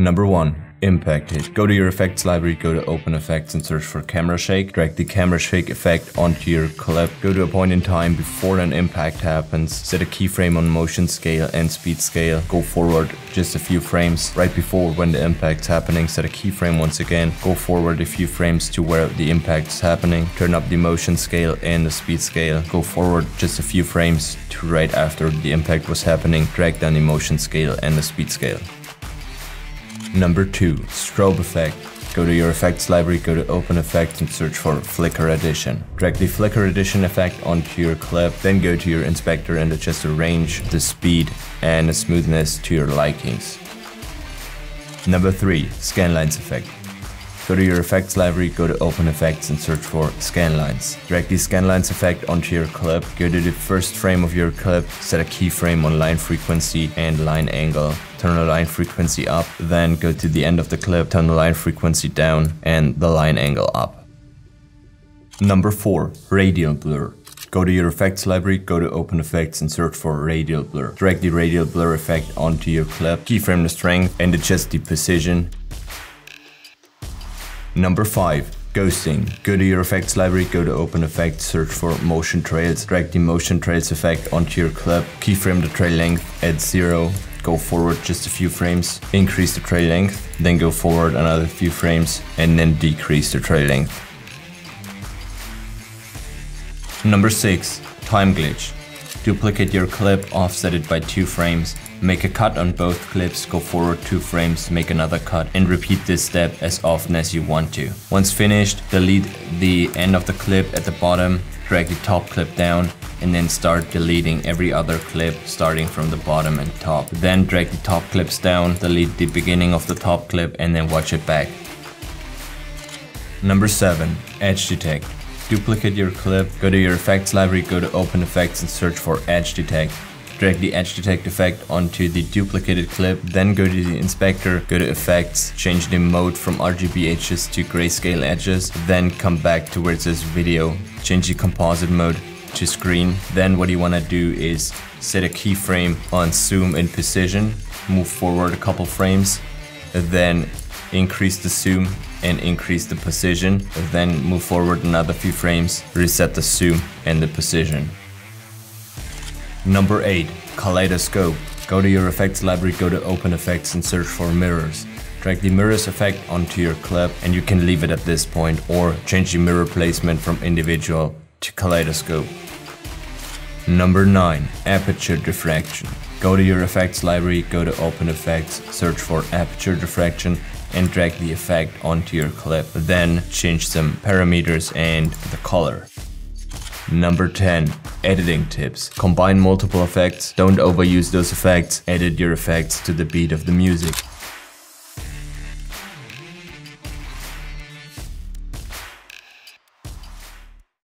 Number 1. Impact hit. Go to your effects library, go to open effects and search for camera shake. Drag the camera shake effect onto your clip. Go to a point in time before an impact happens. Set a keyframe on motion scale and speed scale. Go forward just a few frames right before when the impact's happening. Set a keyframe once again. Go forward a few frames to where the impact's happening. Turn up the motion scale and the speed scale. Go forward just a few frames to right after the impact was happening. Drag down the motion scale and the speed scale. Number 2. Strobe Effect. Go to your effects library, go to open effects and search for flicker addition. Drag the flicker addition effect onto your clip, then go to your inspector and adjust the range, the speed and the smoothness to your likings. Number 3. Scanlines effect. Go to your effects library, go to open effects and search for scanlines. Drag the scanlines effect onto your clip, go to the first frame of your clip, set a keyframe on line frequency and line angle. Turn the line frequency up, then go to the end of the clip, turn the line frequency down and the line angle up. Number 4. Radial Blur. Go to your effects library, go to open effects and search for radial blur. Drag the radial blur effect onto your clip, keyframe the strength and adjust the precision Number 5. Ghosting. Go to your effects library, go to open effects, search for motion trails, drag the motion trails effect onto your clip, keyframe the trail length at 0, go forward just a few frames, increase the trail length, then go forward another few frames and then decrease the trail length. Number 6. Time glitch. Duplicate your clip, offset it by 2 frames, Make a cut on both clips, go forward 2 frames, make another cut and repeat this step as often as you want to. Once finished, delete the end of the clip at the bottom, drag the top clip down and then start deleting every other clip starting from the bottom and top. Then drag the top clips down, delete the beginning of the top clip and then watch it back. Number 7. Edge Detect. Duplicate your clip, go to your effects library, go to open effects and search for Edge Detect. Drag the edge detect effect onto the duplicated clip, then go to the inspector, go to effects, change the mode from RGB edges to grayscale edges, then come back to where it says video, change the composite mode to screen. Then what you want to do is set a keyframe on zoom and precision, move forward a couple frames, then increase the zoom and increase the precision, then move forward another few frames, reset the zoom and the precision. Number 8. Kaleidoscope. Go to your effects library, go to open effects and search for mirrors. Drag the mirrors effect onto your clip and you can leave it at this point or change the mirror placement from individual to kaleidoscope. Number 9. Aperture diffraction. Go to your effects library, go to open effects, search for aperture diffraction and drag the effect onto your clip. Then change some parameters and the color. Number 10. Editing tips. Combine multiple effects, don't overuse those effects, edit your effects to the beat of the music.